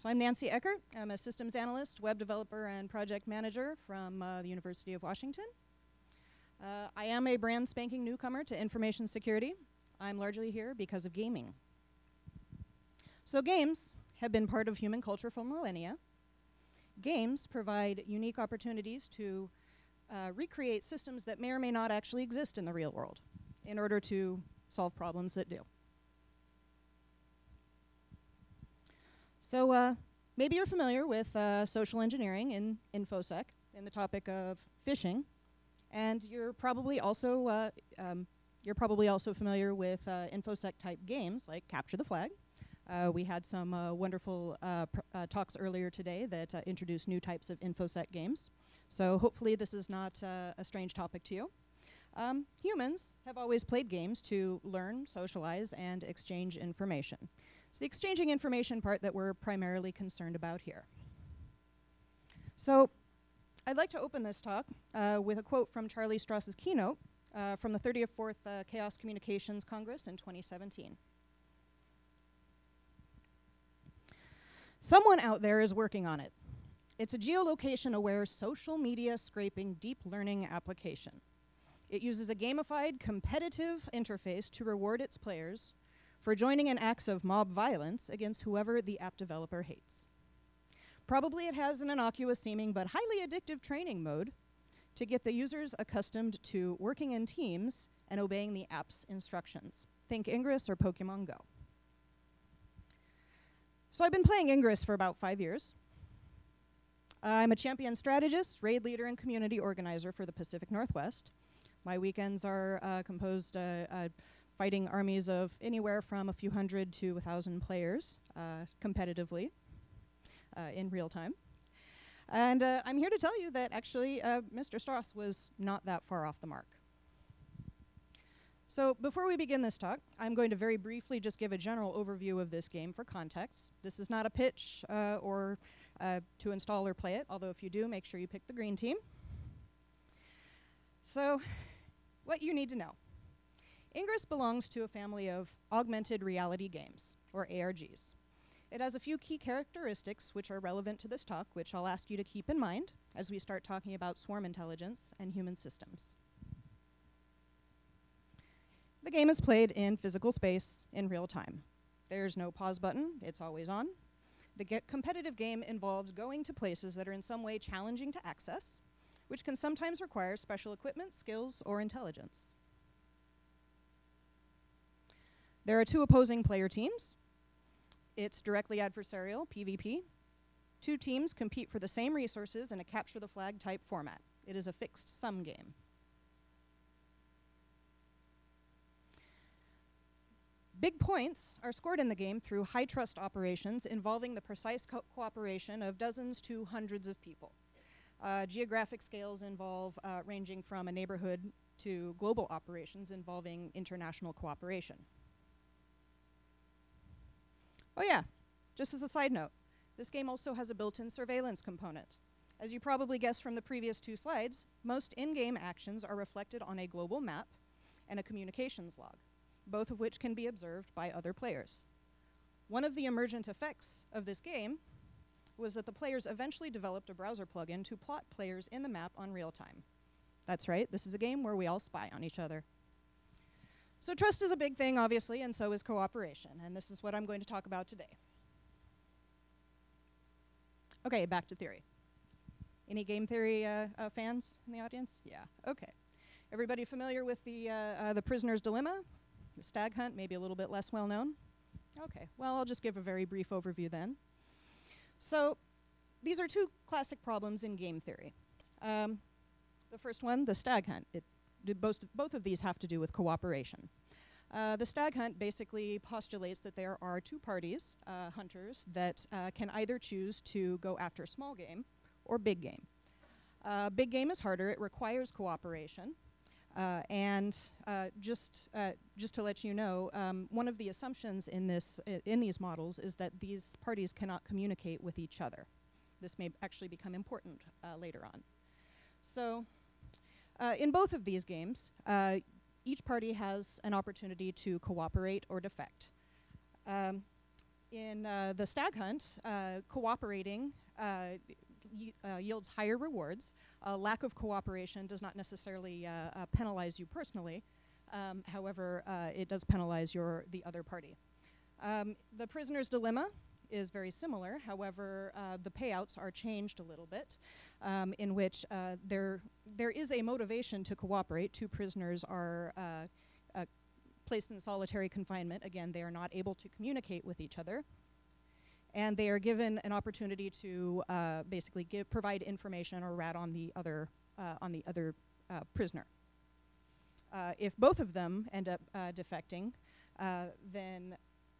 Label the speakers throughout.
Speaker 1: So I'm Nancy Eckert. I'm a systems analyst, web developer, and project manager from uh, the University of Washington. Uh, I am a brand spanking newcomer to information security. I'm largely here because of gaming. So games have been part of human culture for millennia. Games provide unique opportunities to uh, recreate systems that may or may not actually exist in the real world in order to solve problems that do. So uh, maybe you're familiar with uh, social engineering in InfoSec in the topic of phishing, and you're probably also uh, um, you're probably also familiar with uh, InfoSec type games like Capture the Flag. Uh, we had some uh, wonderful talks earlier today that introduced new types of InfoSec games. So hopefully this is not a strange topic to you. Um, humans have always played games to learn, socialize, and exchange information. It's the exchanging information part that we're primarily concerned about here. So I'd like to open this talk uh, with a quote from Charlie Stross's keynote uh, from the 34th uh, Chaos Communications Congress in 2017. Someone out there is working on it. It's a geolocation-aware social media scraping deep learning application. It uses a gamified, competitive interface to reward its players for joining in acts of mob violence against whoever the app developer hates. Probably it has an innocuous seeming but highly addictive training mode to get the users accustomed to working in teams and obeying the app's instructions. Think Ingress or Pokemon Go. So I've been playing Ingress for about five years. I'm a champion strategist, raid leader, and community organizer for the Pacific Northwest. My weekends are uh, composed uh, uh, fighting armies of anywhere from a few hundred to a thousand players uh, competitively uh, in real time. And uh, I'm here to tell you that actually uh, Mr. Stross was not that far off the mark. So before we begin this talk, I'm going to very briefly just give a general overview of this game for context. This is not a pitch or to install or play it, although if you do, make sure you pick the green team. So what you need to know. Ingress belongs to a family of augmented reality games, or ARGs. It has a few key characteristics which are relevant to this talk, which I'll ask you to keep in mind as we start talking about swarm intelligence and human systems. The game is played in physical space in real time. There's no pause button, it's always on. The competitive game involves going to places that are in some way challenging to access, which can sometimes require special equipment, skills, or intelligence. There are two opposing player teams. It's directly adversarial, PvP. Two teams compete for the same resources in a capture the flag type format. It is a fixed sum game. Big points are scored in the game through high trust operations involving the precise co cooperation of dozens to hundreds of people. Uh, geographic scales involve uh, ranging from a neighborhood to global operations involving international cooperation. Oh yeah, just as a side note, this game also has a built-in surveillance component. As you probably guessed from the previous two slides, most in-game actions are reflected on a global map and a communications log, both of which can be observed by other players. One of the emergent effects of this game was that the players eventually developed a browser plugin to plot players in the map on real time. That's right, this is a game where we all spy on each other. So trust is a big thing, obviously, and so is cooperation, and this is what I'm going to talk about today. Okay, back to theory. Any game theory uh, uh, fans in the audience? Yeah, okay. Everybody familiar with the, uh, uh, the prisoner's dilemma? The stag hunt, maybe a little bit less well known? Okay, well, I'll just give a very brief overview then. So these are two classic problems in game theory. Um, the first one, the stag hunt. It both, both of these have to do with cooperation. Uh, the stag hunt basically postulates that there are two parties, uh, hunters, that uh, can either choose to go after small game or big game. Uh, big game is harder, it requires cooperation. Uh, and uh, just, just to let you know, um, one of the assumptions in, this, in these models is that these parties cannot communicate with each other. This may actually become important later on. So uh, in both of these games, uh, each party has an opportunity to cooperate or defect. Um, in uh, the stag hunt, uh, cooperating uh, uh, yields higher rewards. A lack of cooperation does not necessarily penalize you personally. Um, however, it does penalize your the other party. Um, the prisoner's dilemma is very similar. However, uh, the payouts are changed a little bit, um, in which uh, there there is a motivation to cooperate. Two prisoners are uh, uh, placed in solitary confinement. Again, they are not able to communicate with each other, and they are given an opportunity to uh, basically give provide information or rat on the other uh, on the other prisoner. If both of them end up defecting, then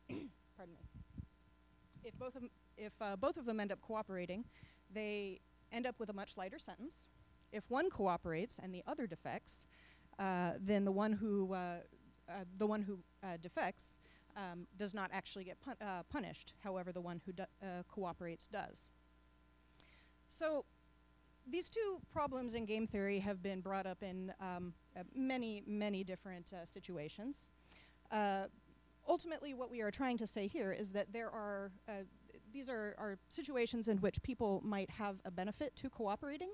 Speaker 1: pardon me. If both of if uh, both of them end up cooperating, they end up with a much lighter sentence. If one cooperates and the other defects, uh, then the one who uh, uh, the one who uh, defects um, does not actually get pun- punished. However, the one who cooperates does. So, these two problems in game theory have been brought up in um, uh, many, many different uh, situations. Uh, ultimately, what we are trying to say here is that there are uh, these are, are situations in which people might have a benefit to cooperating,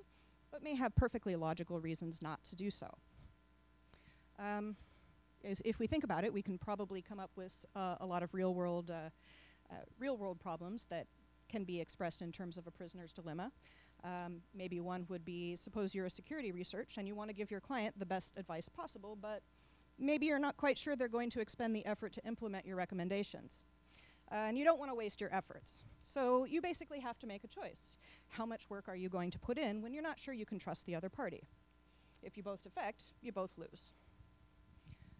Speaker 1: but may have perfectly logical reasons not to do so. Um, if we think about it, we can probably come up with uh, a lot of real world, uh, uh, real world problems that can be expressed in terms of a prisoner's dilemma. Um, maybe one would be suppose you're a security research and you want to give your client the best advice possible, but maybe you're not quite sure they're going to expend the effort to implement your recommendations. Uh, and you don't want to waste your efforts. So you basically have to make a choice. How much work are you going to put in when you're not sure you can trust the other party? If you both defect, you both lose.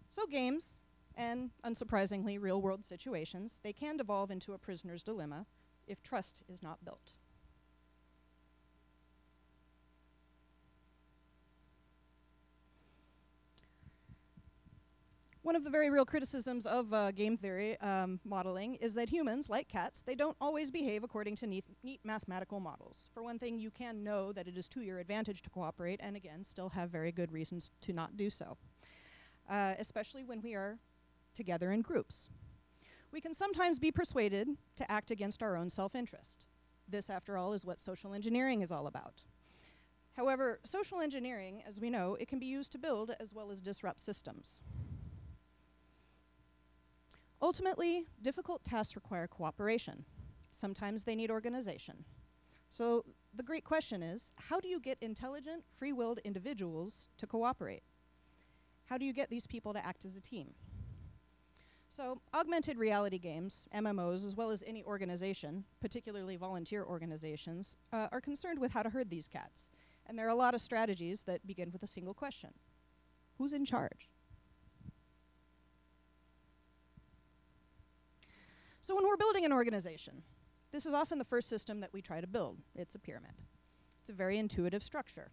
Speaker 1: So games, and unsurprisingly real world situations, they can devolve into a prisoner's dilemma if trust is not built. One of the very real criticisms of uh, game theory um, modeling is that humans, like cats, they don't always behave according to neat, neat mathematical models. For one thing, you can know that it is to your advantage to cooperate, and again, still have very good reasons to not do so, uh, especially when we are together in groups. We can sometimes be persuaded to act against our own self interest. This, after all, is what social engineering is all about. However, social engineering, as we know, it can be used to build as well as disrupt systems. Ultimately, difficult tasks require cooperation. Sometimes they need organization. So the great question is how do you get intelligent, free willed individuals to cooperate? How do you get these people to act as a team? So, augmented reality games, MMOs, as well as any organization, particularly volunteer organizations, uh, are concerned with how to herd these cats. And there are a lot of strategies that begin with a single question Who's in charge? So, when we're building an organization, this is often the first system that we try to build. It's a pyramid. It's a very intuitive structure.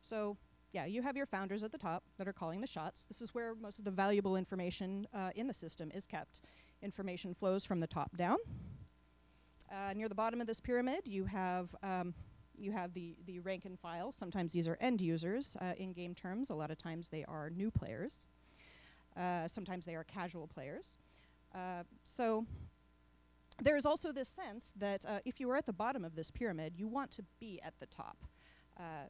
Speaker 1: So, yeah, you have your founders at the top that are calling the shots. This is where most of the valuable information uh, in the system is kept. Information flows from the top down. Uh, near the bottom of this pyramid, you have um, you have the the rank and file. Sometimes these are end users uh, in game terms. A lot of times they are new players. Uh, sometimes they are casual players. Uh, so there is also this sense that uh, if you are at the bottom of this pyramid, you want to be at the top. Uh,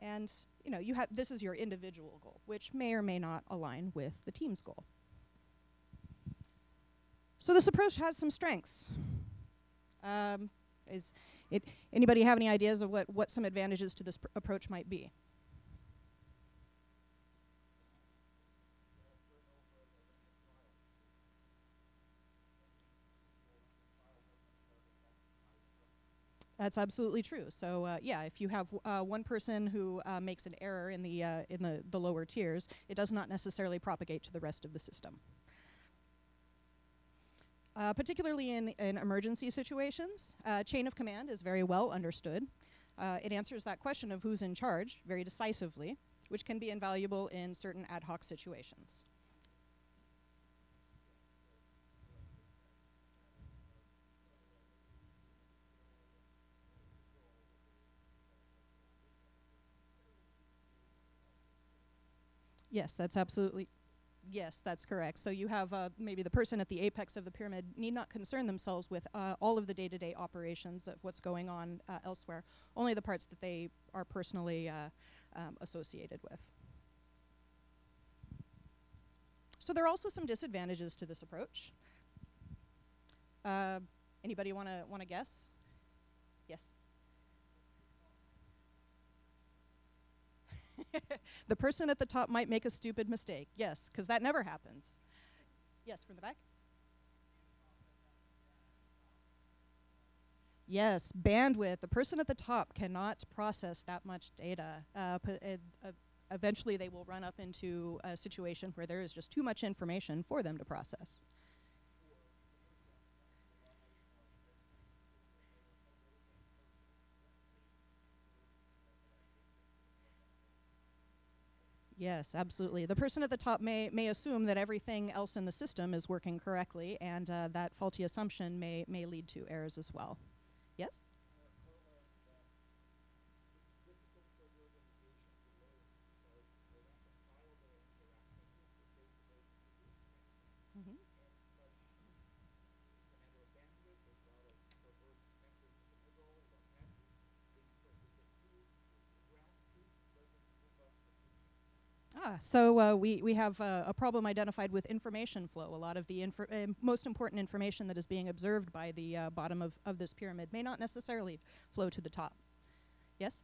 Speaker 1: and you know, you have this is your individual goal, which may or may not align with the team's goal. So this approach has some strengths. Um, is it anybody have any ideas of what, what some advantages to this pr- approach might be? That's absolutely true. So uh, yeah, if you have uh, one person who uh, makes an error in the uh, in the, the lower tiers, it does not necessarily propagate to the rest of the system. Uh, particularly in, in emergency situations, uh, chain of command is very well understood. It answers that question of who's in charge very decisively, which can be invaluable in certain ad hoc situations. Yes, that's absolutely. Yes, that's correct. So you have uh, maybe the person at the apex of the pyramid need not concern themselves with uh, all of the day-to-day operations of what's going on uh, elsewhere, only the parts that they are personally uh, um, associated with. So there are also some disadvantages to this approach. Uh, anybody want to want to guess? Yes. the person at the top might make a stupid mistake. Yes, because that never happens. Yes, from the back. Yes, bandwidth. The person at the top cannot process that much data. Uh, uh, eventually, they will run up into a situation where there is just too much information for them to process. Yes, absolutely. The person at the top may, may assume that everything else in the system is working correctly, and uh, that faulty assumption may, may lead to errors as well. Yes? Ah, so uh, we, we have uh, a problem identified with information flow. A lot of the infor uh, most important information that is being observed by the uh, bottom of, of this pyramid may not necessarily flow to the top. Yes?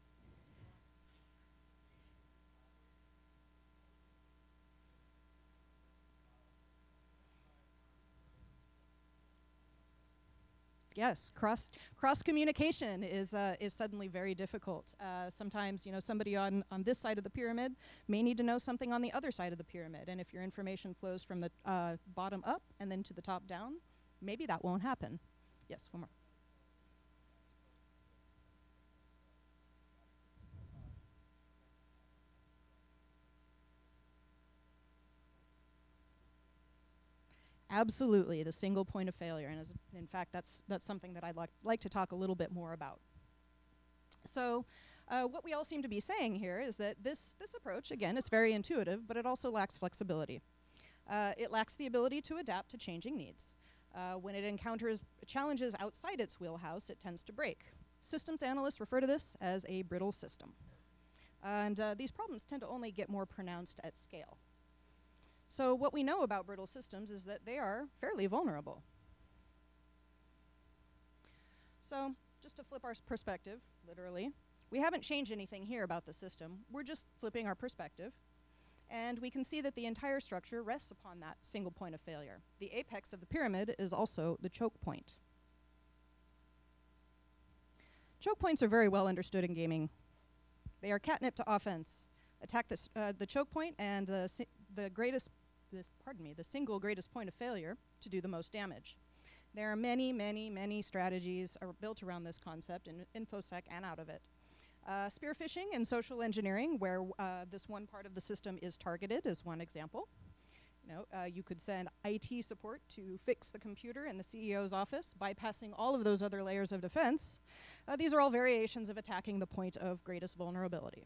Speaker 1: Yes, cross cross communication is uh, is suddenly very difficult. Uh, sometimes, you know, somebody on on this side of the pyramid may need to know something on the other side of the pyramid, and if your information flows from the uh, bottom up and then to the top down, maybe that won't happen. Yes, one more. Absolutely, the single point of failure. And as, in fact, that's, that's something that I'd like, like to talk a little bit more about. So uh, what we all seem to be saying here is that this, this approach, again, it's very intuitive, but it also lacks flexibility. Uh, it lacks the ability to adapt to changing needs. Uh, when it encounters challenges outside its wheelhouse, it tends to break. Systems analysts refer to this as a brittle system. And uh, these problems tend to only get more pronounced at scale. So what we know about brittle systems is that they are fairly vulnerable. So just to flip our perspective, literally, we haven't changed anything here about the system. We're just flipping our perspective. And we can see that the entire structure rests upon that single point of failure. The apex of the pyramid is also the choke point. Choke points are very well understood in gaming. They are catnip to offense. Attack the, uh, the choke point and the, the greatest the, pardon me, the single greatest point of failure to do the most damage. There are many, many, many strategies are built around this concept in InfoSec and out of it. Uh, spear phishing and social engineering, where uh, this one part of the system is targeted, is one example. You know, uh, you could send IT support to fix the computer in the CEO's office, bypassing all of those other layers of defense. Uh, these are all variations of attacking the point of greatest vulnerability.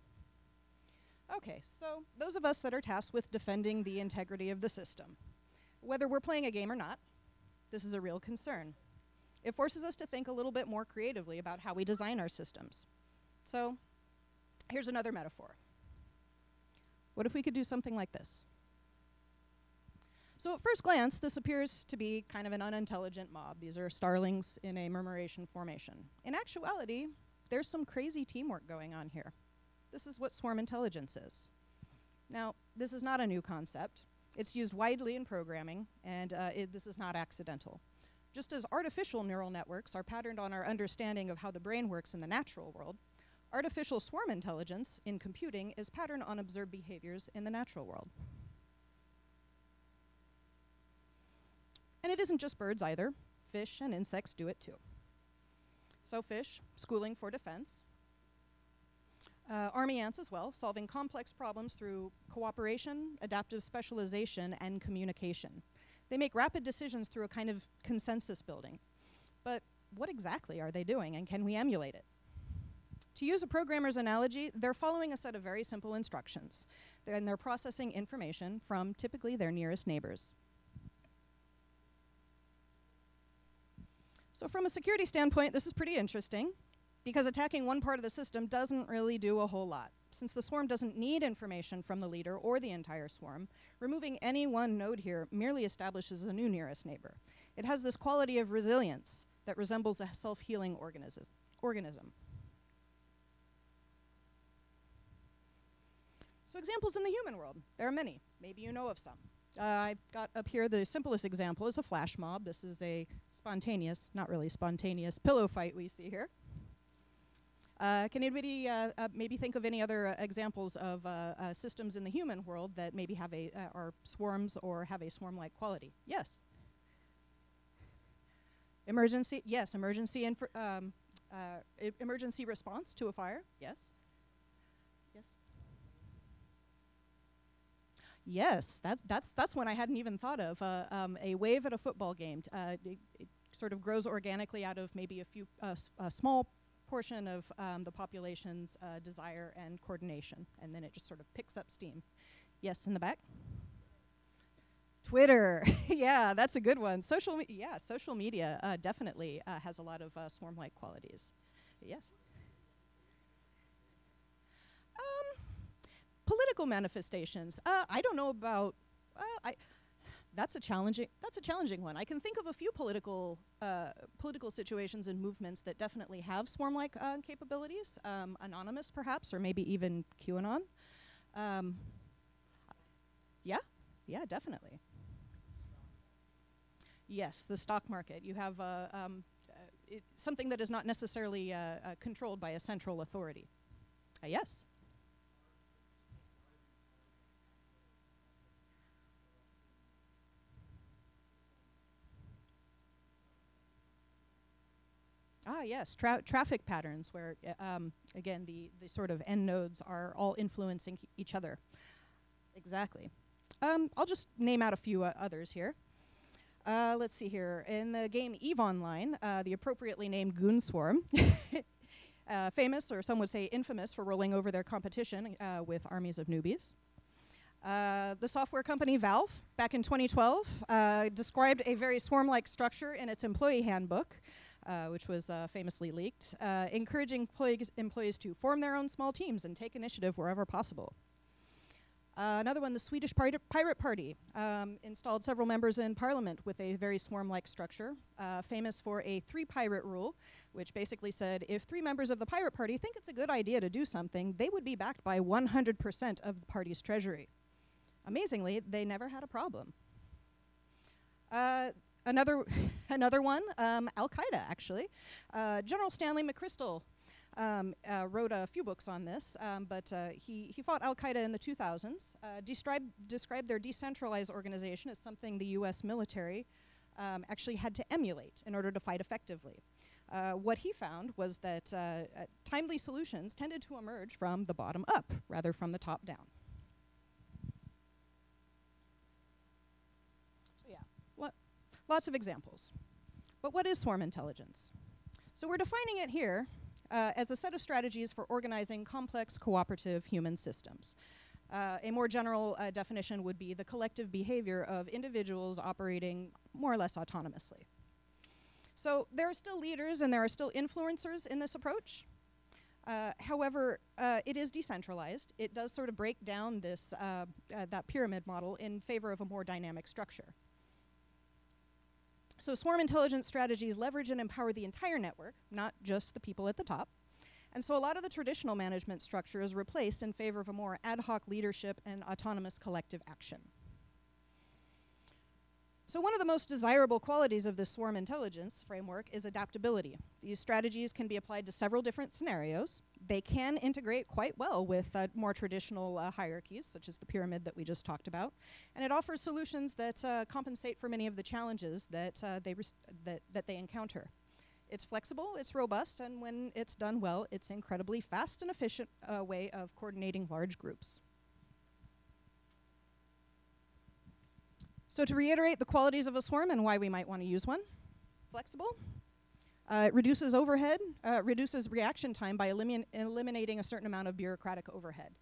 Speaker 1: Okay, so those of us that are tasked with defending the integrity of the system, whether we're playing a game or not, this is a real concern. It forces us to think a little bit more creatively about how we design our systems. So here's another metaphor. What if we could do something like this? So at first glance, this appears to be kind of an unintelligent mob. These are starlings in a murmuration formation. In actuality, there's some crazy teamwork going on here. This is what swarm intelligence is. Now, this is not a new concept. It's used widely in programming, and uh, it, this is not accidental. Just as artificial neural networks are patterned on our understanding of how the brain works in the natural world, artificial swarm intelligence in computing is patterned on observed behaviors in the natural world. And it isn't just birds either. Fish and insects do it too. So fish, schooling for defense, uh, Army ants as well, solving complex problems through cooperation, adaptive specialization, and communication. They make rapid decisions through a kind of consensus building. But what exactly are they doing, and can we emulate it? to use a programmer's analogy, they're following a set of very simple instructions. They're, and they're processing information from typically their nearest neighbors. So from a security standpoint, this is pretty interesting because attacking one part of the system doesn't really do a whole lot. Since the swarm doesn't need information from the leader or the entire swarm, removing any one node here merely establishes a new nearest neighbor. It has this quality of resilience that resembles a self-healing organism. organism. So examples in the human world, there are many. Maybe you know of some. Uh, I've got up here the simplest example is a flash mob. This is a spontaneous, not really spontaneous, pillow fight we see here. Uh, can anybody uh, uh, maybe think of any other uh, examples of uh, uh, systems in the human world that maybe have a are swarms or have a swarm-like quality? Yes. Emergency, yes. Emergency um, emergency response to a fire. Yes. Yes. Yes, that's that's that's one I hadn't even thought of. Um, a wave at a football game. It, it, sort of grows organically out of maybe a few small portion of um, the population's uh, desire and coordination, and then it just sort of picks up steam. Yes, in the back? Twitter, yeah, that's a good one. Social, yeah, social media uh, definitely uh, has a lot of uh, swarm-like qualities. Yes. Um, political manifestations. Uh, I don't know about. Uh, I that's a challenging that's a challenging one. I can think of a few political uh, political situations and movements that definitely have swarm-like uh, capabilities, um, anonymous perhaps, or maybe even QAnon. Um, yeah, yeah, definitely. Yes, the stock market. You have uh, um, uh, something that is not necessarily uh, uh, controlled by a central authority. yes. Ah, yes, Tra traffic patterns where, uh, um, again, the, the sort of end nodes are all influencing each other. Exactly. Um, I'll just name out a few uh, others here. Uh, let's see here. In the game EVE Online, uh, the appropriately named Goon Swarm, uh, famous, or some would say infamous, for rolling over their competition uh, with armies of newbies. the software company Valve, back in 2012, described a very swarm-like structure in its employee handbook, uh, which was uh, famously leaked, uh, encouraging employees to form their own small teams and take initiative wherever possible. Uh, another one, the Swedish Pirate Party, um, installed several members in parliament with a very swarm-like structure, famous for a three-pirate rule, which basically said if three members of the pirate party think it's a good idea to do something, they would be backed by 100% of the party's treasury. Amazingly, they never had a problem. Uh, another, another one, um, Al Qaeda, actually. Uh, General Stanley McChrystal um, uh, wrote a few books on this, um, but uh, he, he fought Al Qaeda in the 2000s, uh, described, described their decentralized organization as something the US military um, actually had to emulate in order to fight effectively. Uh, what he found was that uh, timely solutions tended to emerge from the bottom up rather from the top down. Lots of examples. But what is swarm intelligence? So we're defining it here uh, as a set of strategies for organizing complex cooperative human systems. Uh, a more general uh, definition would be the collective behavior of individuals operating more or less autonomously. So there are still leaders and there are still influencers in this approach. Uh, however, uh, it is decentralized. It does sort of break down this, uh, that pyramid model in favor of a more dynamic structure. So swarm intelligence strategies leverage and empower the entire network, not just the people at the top. And so a lot of the traditional management structure is replaced in favor of a more ad hoc leadership and autonomous collective action. So one of the most desirable qualities of this swarm intelligence framework is adaptability. These strategies can be applied to several different scenarios. They can integrate quite well with uh, more traditional uh, hierarchies, such as the pyramid that we just talked about. And it offers solutions that uh, compensate for many of the challenges that, uh, they that, that they encounter. It's flexible, it's robust, and when it's done well, it's incredibly fast and efficient uh, way of coordinating large groups. So to reiterate the qualities of a swarm and why we might want to use one, flexible, Uh, it reduces overhead, uh, reduces reaction time by elimin eliminating a certain amount of bureaucratic overhead.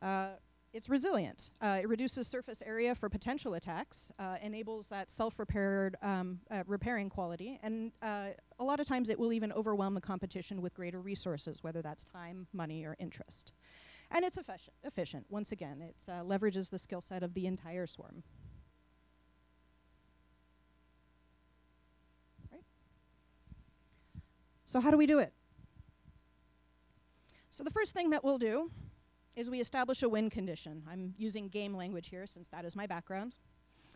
Speaker 1: Uh, it's resilient. Uh, it reduces surface area for potential attacks, uh, enables that self-repaired um, uh, repairing quality, and a lot of times it will even overwhelm the competition with greater resources, whether that's time, money, or interest. And it's efficient. efficient. Once again, it leverages the skill set of the entire swarm. So how do we do it? So the first thing that we'll do is we establish a win condition. I'm using game language here since that is my background.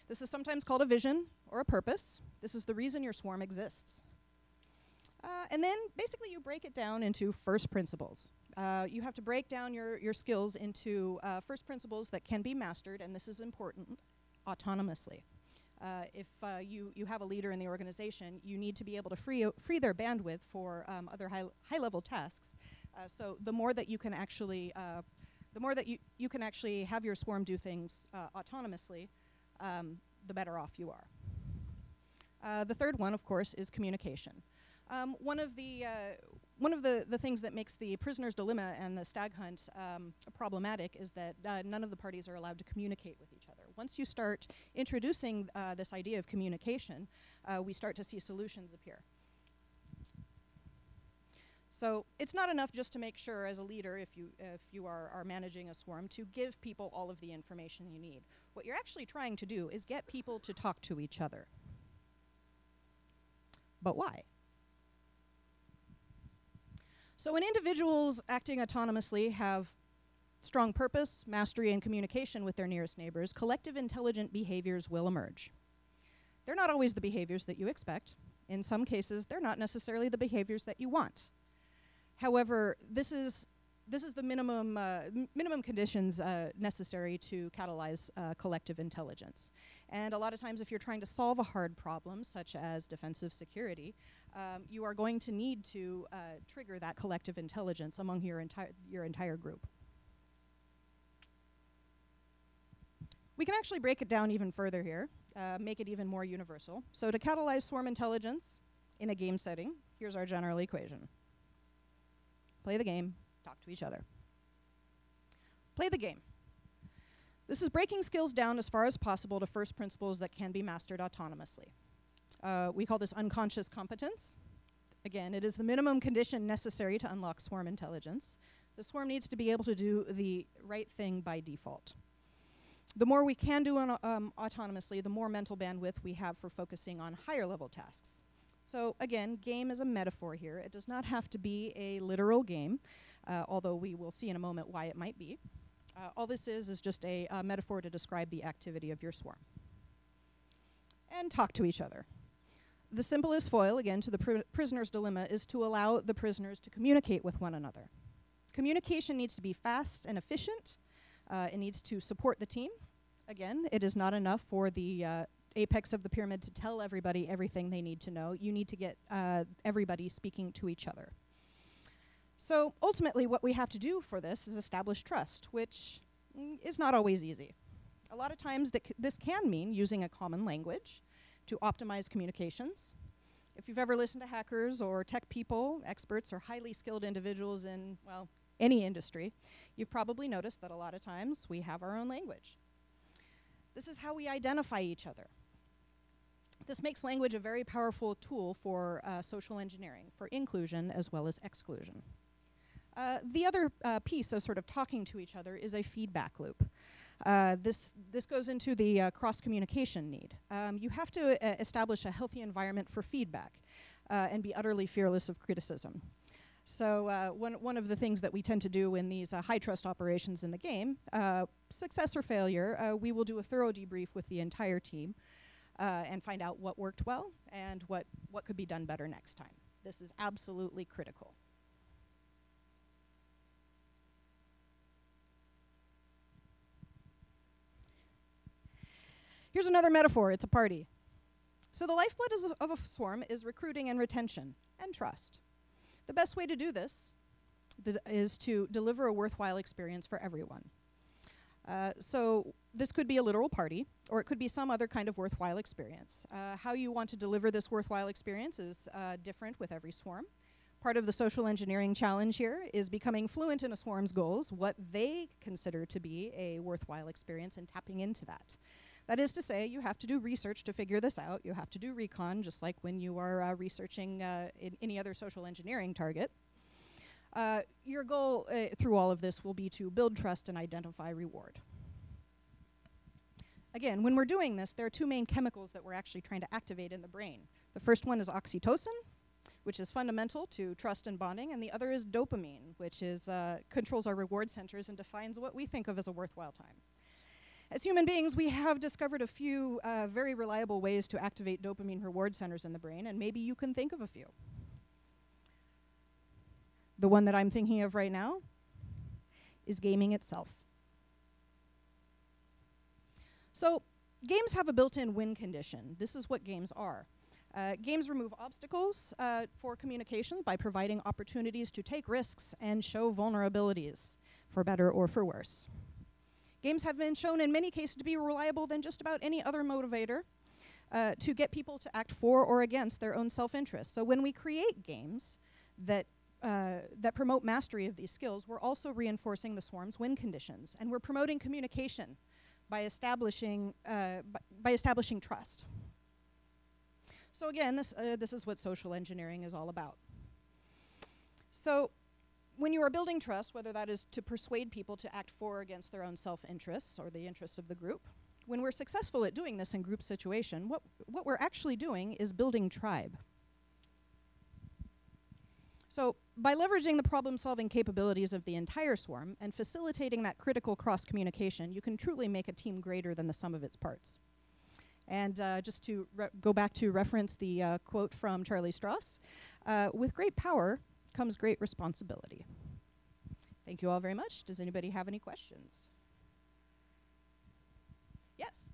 Speaker 1: This is sometimes called a vision or a purpose. This is the reason your swarm exists. Uh, and then basically you break it down into first principles. Uh, you have to break down your, your skills into uh, first principles that can be mastered, and this is important, autonomously. Uh, if uh, you, you have a leader in the organization, you need to be able to free, free their bandwidth for um, other high, high level tasks. Uh, so the more that you can actually, uh, the more that you, you can actually have your swarm do things uh, autonomously, um, the better off you are. Uh, the third one, of course, is communication. Um, one of the one of the, the things that makes the prisoner's dilemma and the stag hunt um, problematic is that none of the parties are allowed to communicate with. Once you start introducing uh, this idea of communication, uh, we start to see solutions appear. So it's not enough just to make sure as a leader, if you, if you are, are managing a swarm, to give people all of the information you need. What you're actually trying to do is get people to talk to each other. But why? So when individuals acting autonomously have strong purpose, mastery, and communication with their nearest neighbors, collective intelligent behaviors will emerge. They're not always the behaviors that you expect. In some cases, they're not necessarily the behaviors that you want. However, this is this is the minimum uh, minimum conditions uh, necessary to catalyze uh, collective intelligence. And a lot of times, if you're trying to solve a hard problem, such as defensive security, um, you are going to need to uh, trigger that collective intelligence among your entire your entire group. We can actually break it down even further here, uh, make it even more universal. So to catalyze swarm intelligence in a game setting, here's our general equation. Play the game, talk to each other. Play the game. This is breaking skills down as far as possible to first principles that can be mastered autonomously. Uh, we call this unconscious competence. Again, it is the minimum condition necessary to unlock swarm intelligence. The swarm needs to be able to do the right thing by default. The more we can do um, autonomously, the more mental bandwidth we have for focusing on higher level tasks. So again, game is a metaphor here. It does not have to be a literal game, uh, although we will see in a moment why it might be. Uh, all this is is just a, a metaphor to describe the activity of your swarm. And talk to each other. The simplest foil, again, to the pr prisoner's dilemma is to allow the prisoners to communicate with one another. Communication needs to be fast and efficient. Uh, it needs to support the team. Again, it is not enough for the uh, apex of the pyramid to tell everybody everything they need to know. You need to get uh, everybody speaking to each other. So ultimately, what we have to do for this is establish trust, which mm, is not always easy. A lot of times, this can mean using a common language to optimize communications. If you've ever listened to hackers or tech people, experts, or highly skilled individuals in, well, any industry, you've probably noticed that a lot of times we have our own language. This is how we identify each other. This makes language a very powerful tool for uh, social engineering, for inclusion as well as exclusion. Uh, the other uh, piece of sort of talking to each other is a feedback loop. Uh, this, this goes into the uh, cross-communication need. Um, you have to uh, establish a healthy environment for feedback and be utterly fearless of criticism. So uh, one, one of the things that we tend to do in these uh, high trust operations in the game, uh, success or failure, we will do a thorough debrief with the entire team and find out what worked well and what, what could be done better next time. This is absolutely critical. Here's another metaphor it's a party. So, the lifeblood of a swarm is recruiting and retention and trust. The best way to do this is to deliver a worthwhile experience for everyone. Uh, so, this could be a literal party, or it could be some other kind of worthwhile experience. Uh, how you want to deliver this worthwhile experience is uh, different with every swarm. Part of the social engineering challenge here is becoming fluent in a swarm's goals, what they consider to be a worthwhile experience, and tapping into that. That is to say, you have to do research to figure this out. You have to do recon, just like when you are uh, researching uh, any other social engineering target. Uh, your goal uh, through all of this will be to build trust and identify reward. Again, when we're doing this, there are two main chemicals that we're actually trying to activate in the brain. The first one is oxytocin, which is fundamental to trust and bonding, and the other is dopamine, which is uh, controls our reward centers and defines what we think of as a worthwhile time. As human beings, we have discovered a few uh, very reliable ways to activate dopamine reward centers in the brain, and maybe you can think of a few. The one that I'm thinking of right now is gaming itself. So, games have a built in win condition. This is what games are. Uh, games remove obstacles uh, for communication by providing opportunities to take risks and show vulnerabilities, for better or for worse. Games have been shown in many cases to be reliable than just about any other motivator uh, to get people to act for or against their own self interest. So when we create games that uh, that promote mastery of these skills, we're also reinforcing the swarm's win conditions, and we're promoting communication by establishing uh, by establishing trust. So again, this uh, this is what social engineering is all about. So when you are building trust, whether that is to persuade people to act for or against their own self-interests or the interests of the group, when we're successful at doing this in group situation, what what we're actually doing is building tribe. So by leveraging the problem-solving capabilities of the entire swarm and facilitating that critical cross-communication, you can truly make a team greater than the sum of its parts. And uh, just to go back to reference the uh, quote from Charlie Stross, uh, with great power comes great responsibility. Thank you all very much. Does anybody have any questions? Yes?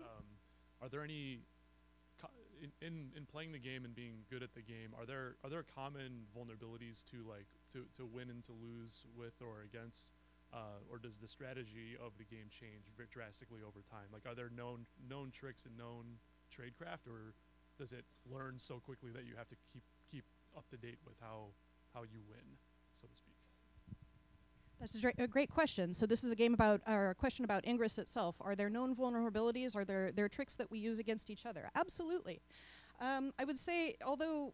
Speaker 2: Um, are there any in, in, in playing the game and being good at the game are there are there common vulnerabilities to like to, to win and to lose with or against uh, or does the strategy of the game change drastically over time like are there known known tricks and known tradecraft or does it learn so quickly that you have to keep keep up to date with how how you win so to speak
Speaker 1: that's a, great question. So this is a game about, or a question about Ingress itself. Are there known vulnerabilities? Are there, there tricks that we use against each other? Absolutely. Um, I would say, although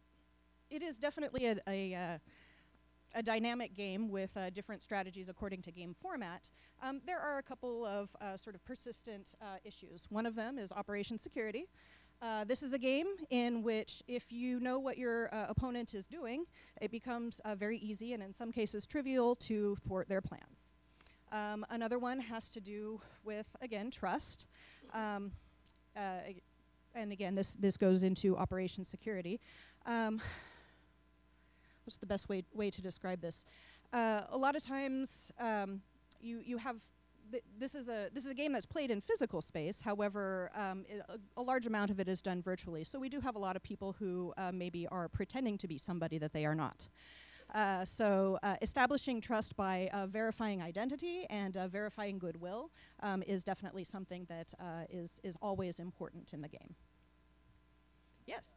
Speaker 1: it is definitely a, a, uh, a dynamic game with uh, different strategies according to game format, um, there are a couple of uh, sort of persistent uh, issues. One of them is operation security. Uh, this is a game in which if you know what your uh, opponent is doing, it becomes uh, very easy and in some cases trivial to thwart their plans. Um, another one has to do with, again, trust. Um, and again, this, this goes into operation security. What's the best way, way to describe this? Uh, a lot of times um, you, you have this is a this is a game that's played in physical space. However, um, a, a, large amount of it is done virtually. So we do have a lot of people who uh, maybe are pretending to be somebody that they are not. Uh, so uh, establishing trust by uh, verifying identity and uh, verifying goodwill um, is definitely something that uh, is is always important in the game. Yes.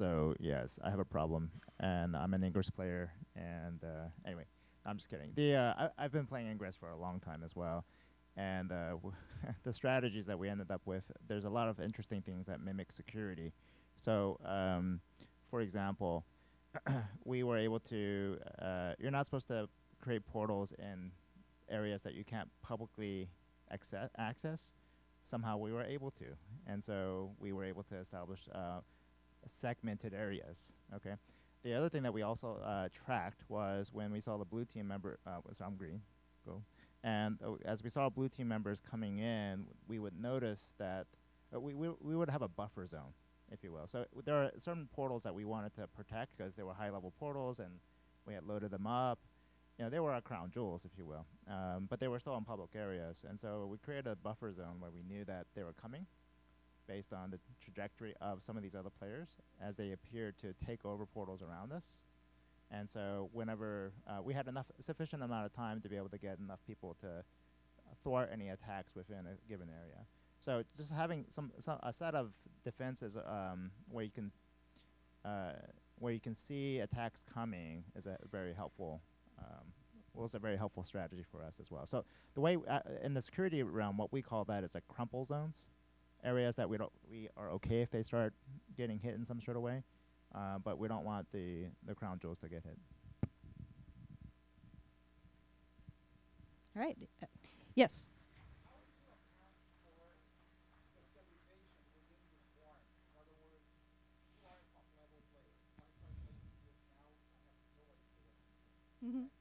Speaker 3: So yes, I have a problem and I'm an Ingress player. And uh, anyway, I'm just kidding. The uh, I, have been playing Ingress for a long time as well, and uh, the strategies that we ended up with, there's a lot of interesting things that mimic security. So, um, for example, we were able to. Uh, you're not supposed to create portals in areas that you can't publicly access. access. Somehow we were able to, and so we were able to establish uh, segmented areas. Okay. The other thing that we also uh, tracked was when we saw the blue team member, uh, was I'm green, go. And uh, as we saw blue team members coming in, we would notice that uh, we, we, we would have a buffer zone, if you will. So there are certain portals that we wanted to protect because they were high level portals and we had loaded them up. you know, they were our crown jewels, if you will, um, but they were still in public areas, and so we created a buffer zone where we knew that they were coming, based on the trajectory of some of these other players as they appear to take over portals around us. And so whenever uh, we had enough sufficient amount of time to be able to get enough people to thwart any attacks within a given area. So just having some, some a set of defenses um, where you can uh, where you can see attacks coming is a very helpful um, was a very helpful strategy for us as well. So the way uh, in the security realm, what we call that is a crumple zones, areas that we don't we are okay if they start getting hit in some sort of way, uh, but we don't want the the crown jewels to get hit.
Speaker 1: All right. Uh, yes. Mm-hmm.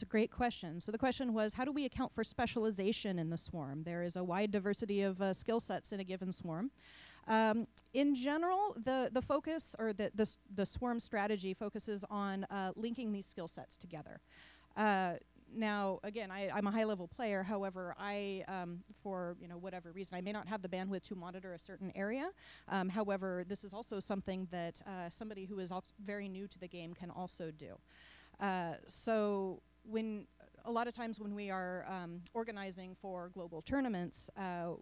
Speaker 1: It's a great question. So the question was, how do we account for specialization in the swarm? There is a wide diversity of uh, skill sets in a given swarm. Um, in general, the, the focus or the, the, the swarm strategy focuses on uh, linking these skill sets together. Uh, now, again, I, am a high-level player. However, I, um, for you know whatever reason, I may not have the bandwidth to monitor a certain area. Um, however, this is also something that uh, somebody who is very new to the game can also do. Uh, so when a lot of times when we are um, organizing for global tournaments, uh,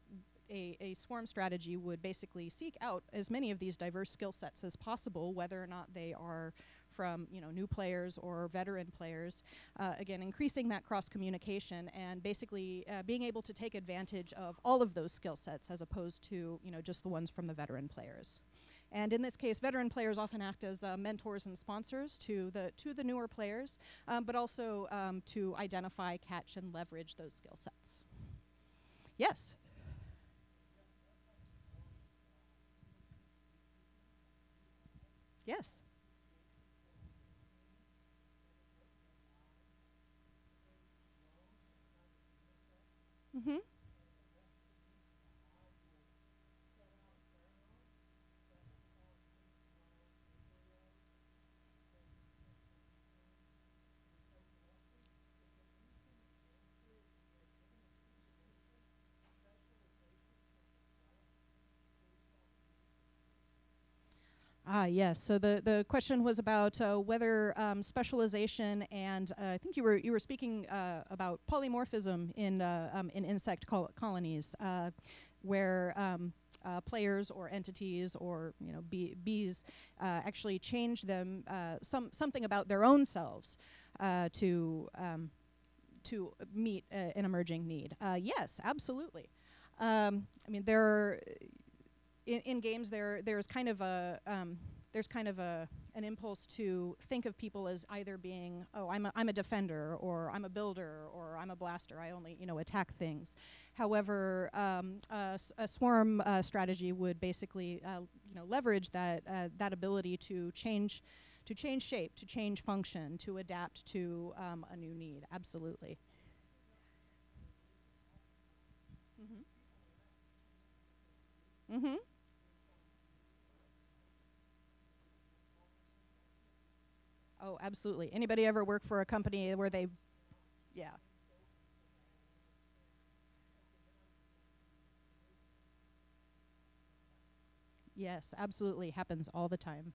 Speaker 1: a, a, swarm strategy would basically seek out as many of these diverse skill sets as possible, whether or not they are from you know new players or veteran players. Uh, again, increasing that cross communication and basically uh, being able to take advantage of all of those skill sets as opposed to you know just the ones from the veteran players. And in this case, veteran players often act as uh, mentors and sponsors to the to the newer players, um, but also um, to identify, catch, and leverage those skill sets. Yes. Yes. Mm-hmm. Ah, yes. So the, the question was about uh, whether um, specialization and uh, I think you were you were speaking uh, about polymorphism in uh, um, in insect col colonies, uh, where um, uh, players or entities or you know bee bees actually change them some something about their own selves to um, to meet an emerging need. yes, absolutely. Um, I mean there. Are, in, in games there there's kind of a um, there's kind of a an impulse to think of people as either being oh I'm a, I'm a defender or I'm a builder or I'm a blaster I only you know attack things. However, um, a, a, swarm uh, strategy would basically uh, you know leverage that uh, that ability to change to change shape, to change function, to adapt to um, a new need. Absolutely. Mm-hmm. Mm-hmm. Oh, absolutely. Anybody ever work for a company where they, yeah. Yes, absolutely. Happens all the time.